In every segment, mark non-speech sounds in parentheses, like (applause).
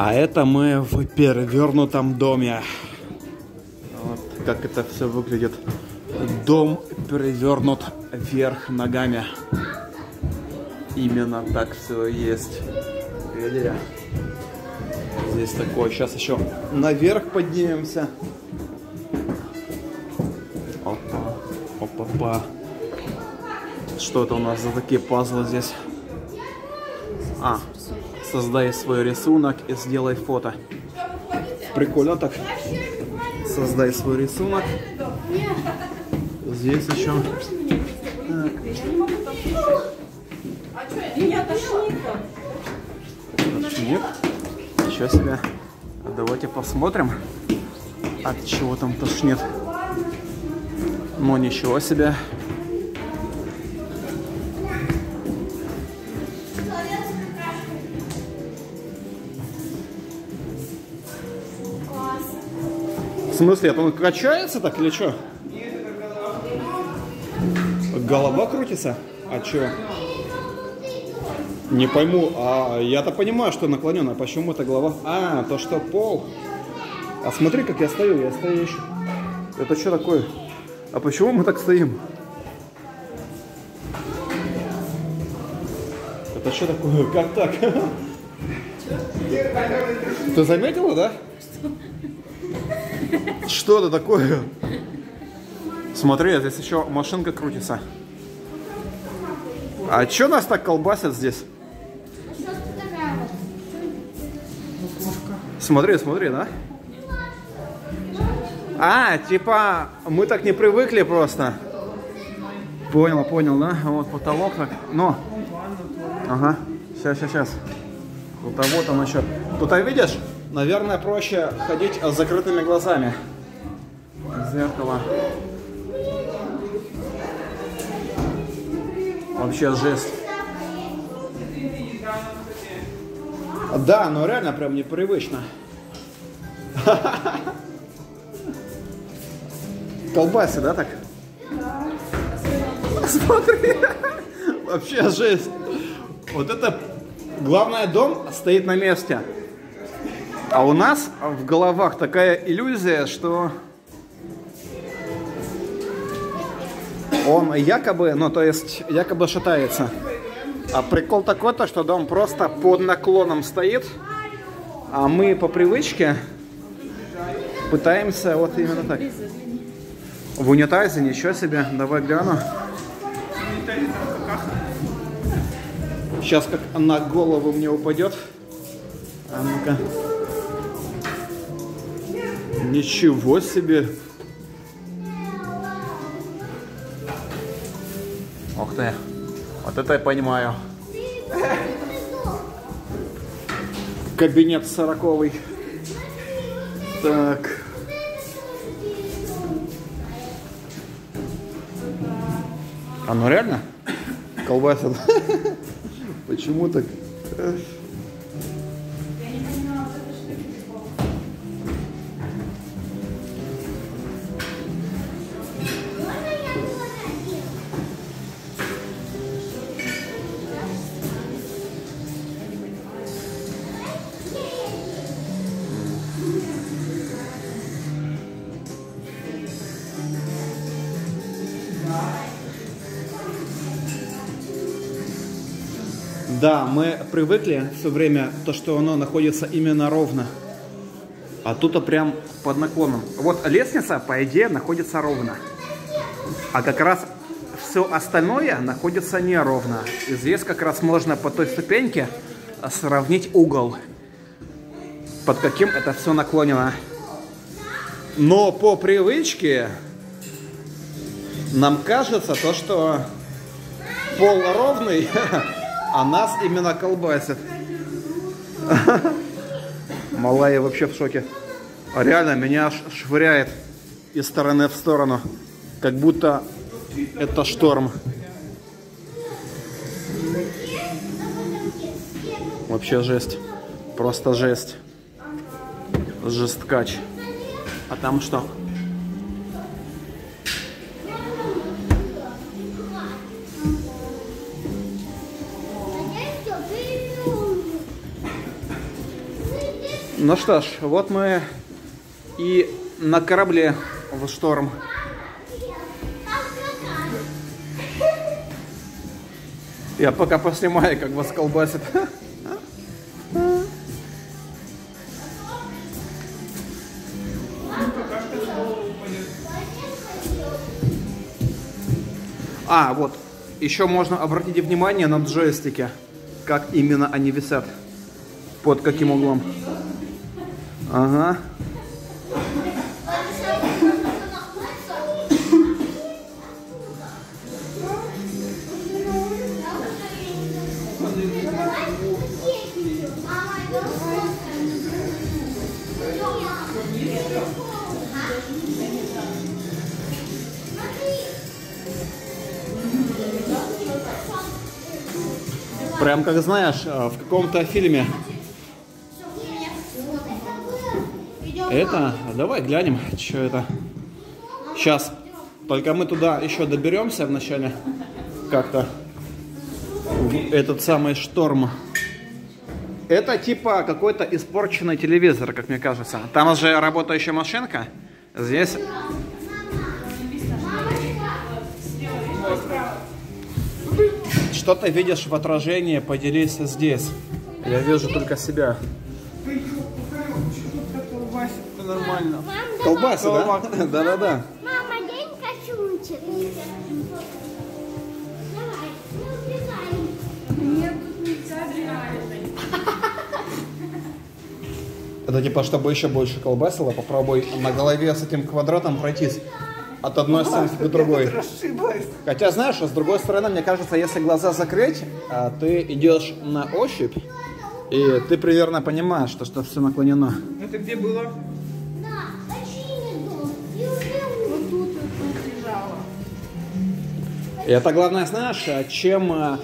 А это мы в перевернутом доме. Вот как это все выглядит. Дом перевернут вверх ногами. Именно так все есть. Видели? Здесь такое. Сейчас еще наверх поднимемся. Опа, опа-па. Что это у нас за такие пазлы здесь? А, создай свой рисунок и сделай фото. Прикольно так. Создай свой рисунок. Здесь еще. Тошнит. Ничего себе. Давайте посмотрим, от чего там тошнит. Ну ничего себе. Смысле, это он качается так или что? Голова крутится? А что? Не пойму, а я-то понимаю, что наклоненная. Почему это голова? А, то что пол. А смотри, как я стою, я стою еще. Это что такое? А почему мы так стоим? Это что такое? (laughs) Как так? (laughs) Ты заметила, да? Что это такое? Смотри, здесь еще машинка крутится. А что нас так колбасят здесь? Смотри, смотри, да? А, типа, мы так не привыкли просто. Понял, понял, да? Вот потолок так. Но. Ага. Сейчас, сейчас, сейчас. Тут, а вот он еще. Тут, а видишь, наверное, проще ходить с закрытыми глазами. Зеркало. Вообще жесть. Да, но реально прям непривычно. (laughs) Колбаси, да, так? (laughs) Смотри. Вообще жесть. Вот это, главное, дом стоит на месте. А у нас в головах такая иллюзия, что он якобы, ну то есть якобы шатается. А прикол такой-то, что дом просто под наклоном стоит, а мы по привычке пытаемся вот именно так. В унитазе, ничего себе, давай гляну. Сейчас как на голову мне упадет. А ну-ка. Ничего себе. Ух ты. Вот это я понимаю. Кабинет сороковый. Так. А ну реально? (laughs) Колбасит. (laughs) Почему так? Да, мы привыкли все время, то, что оно находится именно ровно. А тут прям под наклоном. Вот лестница, по идее, находится ровно. А как раз все остальное находится неровно. И здесь как раз можно по той ступеньке сравнить угол, под каким это все наклонено. Но по привычке нам кажется то, что пол ровный, (laughs) а нас именно колбасит. (laughs) Малая вообще в шоке. А реально меня аж швыряет из стороны в сторону. Как будто это шторм. Вообще жесть. Просто жесть. Жесткач. А там что? Ну что ж, вот мы и на корабле в шторм. Я пока поснимаю, как вас колбасит. А, вот, еще можно обратить внимание на джойстике, как именно они висят, под каким углом. Ага. Прям как знаешь, э, в каком-то фильме. Это? Давай глянем, что это. Сейчас. Только мы туда еще доберемся вначале. Как-то. Этот самый шторм. Это типа какой-то испорченный телевизор, как мне кажется. Там уже работающая машинка. Здесь Что ты видишь в отражении, поделись здесь. Я вижу только себя. Нормально. Колбаса, да? (laughs) Да-да-да. Мама, день костюмчик. Давай, ну убегаем. Нет, тут нельзя. Это типа, чтобы еще больше колбасило, попробуй на голове с этим квадратом пройтись от одной стороны к другой. Хотя, знаешь, с другой стороны, мне кажется, если глаза закрыть, а ты идешь на ощупь, и ты примерно понимаешь, что, что все наклонено. Это где было? И это главное, знаешь, а чем а,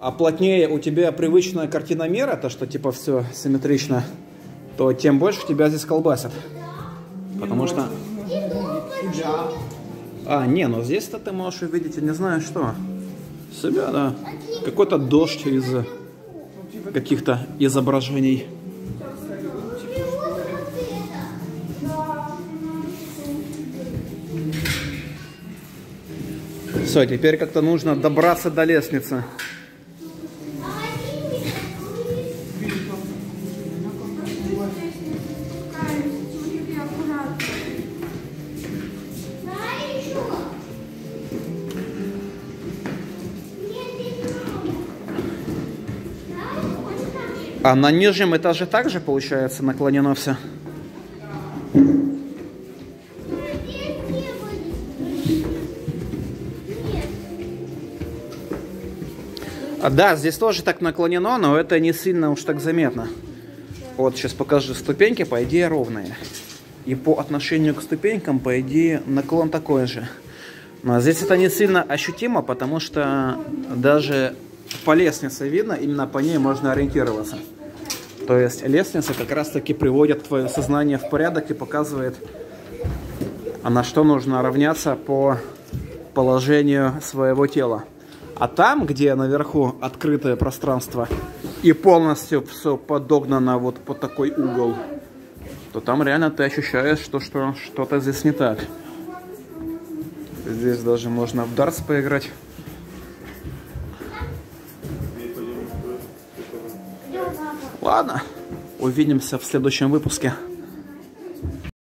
а плотнее у тебя привычная картина мира, то, что типа все симметрично, то тем больше тебя здесь колбасят. Потому что... А, не, ну здесь-то ты можешь увидеть, я не знаю что. Себя, да. Какой-то дождь из каких-то изображений. Все, теперь как-то нужно добраться до лестницы. А на нижнем этаже также получается наклонено все? Да, здесь тоже так наклонено, но это не сильно уж так заметно. Вот сейчас покажу ступеньки, по идее ровные. И по отношению к ступенькам, по идее, наклон такой же. Но здесь это не сильно ощутимо, потому что даже по лестнице видно, именно по ней можно ориентироваться. То есть лестница как раз таки приводит твое сознание в порядок и показывает, а на что нужно равняться по положению своего тела. А там, где наверху открытое пространство и полностью все подогнано вот под такой угол, то там реально ты ощущаешь, что, что что-то здесь не так. Здесь даже можно в дартс поиграть. Ладно, увидимся в следующем выпуске.